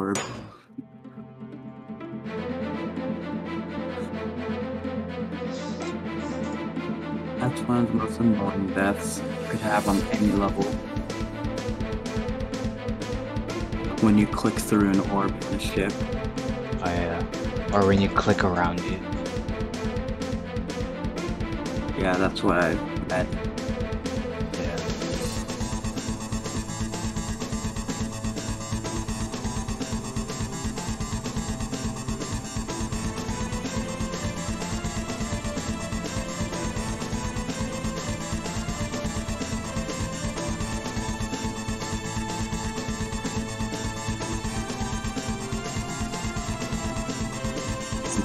orb. That's one of the most annoying deaths you could have on any level. When you click through an orb in a ship. Oh uh, yeah. Or when you click around it. Yeah, that's what I meant.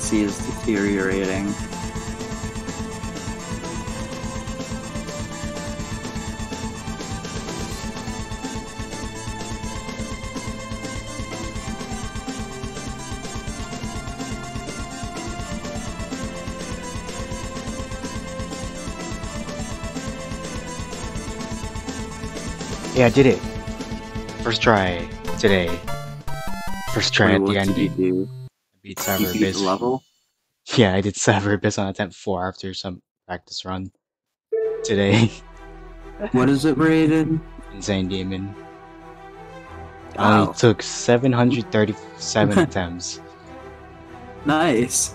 Since is deteriorating. Yeah, I did it. First try today. First try Wait, at what the did end. You? I beat You Cyber beat level? Yeah, I did Cyber Abyss on attempt 4 after some practice run. Today. What is it rated? Insane Demon. I Wow. only took 737 attempts. Nice.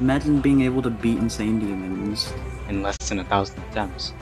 Imagine being able to beat insane demons. in less than a thousand attempts.